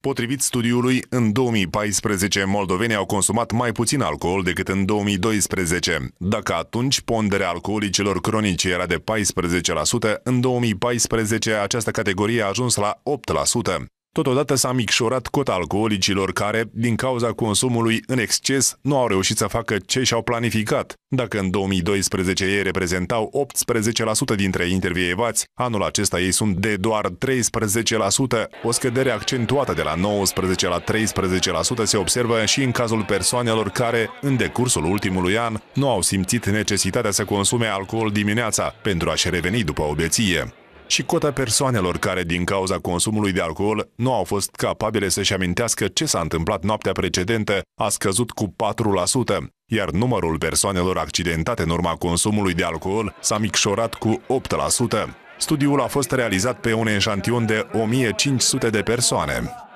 Potrivit studiului, în 2014 moldovenii au consumat mai puțin alcool decât în 2012. Dacă atunci ponderea alcoolicilor cronici era de 14%, în 2014 această categorie a ajuns la 8%. Totodată s-a micșorat cota alcoolicilor care, din cauza consumului în exces, nu au reușit să facă ce și-au planificat. Dacă în 2012 ei reprezentau 18% dintre intervievați, anul acesta ei sunt de doar 13%. O scădere accentuată de la 19 la 13% se observă și în cazul persoanelor care, în decursul ultimului an, nu au simțit necesitatea să consume alcool dimineața pentru a-și reveni după obeție și cota persoanelor care, din cauza consumului de alcool, nu au fost capabile să-și amintească ce s-a întâmplat noaptea precedentă, a scăzut cu 4%, iar numărul persoanelor accidentate în urma consumului de alcool s-a micșorat cu 8%. Studiul a fost realizat pe un eșantion de 1500 de persoane.